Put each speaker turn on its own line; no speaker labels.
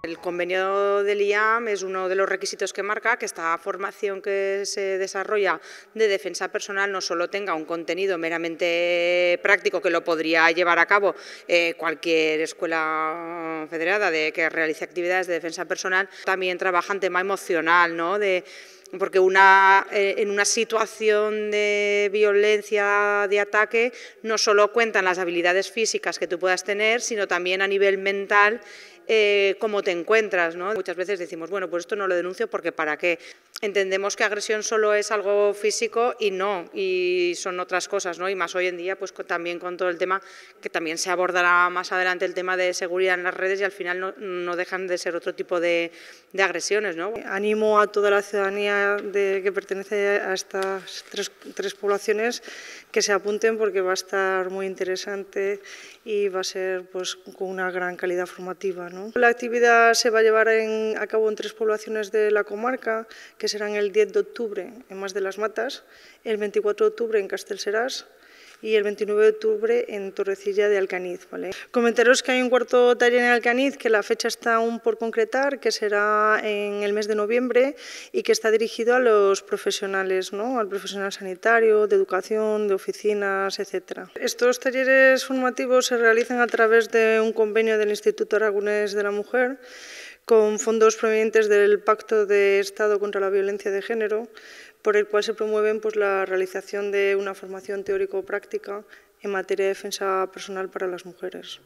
El convenio del IAM es uno de los requisitos que marca que esta formación que se desarrolla de defensa personal no solo tenga un contenido meramente práctico que lo podría llevar a cabo eh, cualquier escuela federada de que realice actividades de defensa personal, también trabaja en tema emocional, ¿no? de porque una, eh, en una situación de violencia, de ataque, no solo cuentan las habilidades físicas que tú puedas tener, sino también a nivel mental eh, cómo te encuentras. ¿no? Muchas veces decimos, bueno, pues esto no lo denuncio porque ¿para qué? Entendemos que agresión solo es algo físico y no, y son otras cosas, ¿no? y más hoy en día pues también con todo el tema, que también se abordará más adelante el tema de seguridad en las redes y al final no, no dejan de ser otro tipo de, de agresiones. ¿no?
Animo a toda la ciudadanía de, que pertenece a estas tres, tres poblaciones que se apunten porque va a estar muy interesante y va a ser pues, con una gran calidad formativa. ¿no? La actividad se va a llevar en, a cabo en tres poblaciones de la comarca, serán el 10 de octubre en Más de las Matas, el 24 de octubre en Castelserás, y el 29 de octubre en Torrecilla de Alcaniz. ¿vale? Comentaros que hay un cuarto taller en Alcaniz que la fecha está aún por concretar, que será en el mes de noviembre y que está dirigido a los profesionales, ¿no? al profesional sanitario, de educación, de oficinas, etc. Estos talleres formativos se realizan a través de un convenio del Instituto Aragonés de la Mujer con fondos provenientes del Pacto de Estado contra la Violencia de Género, por el cual se promueven pues, la realización de una formación teórico-práctica en materia de defensa personal para las mujeres.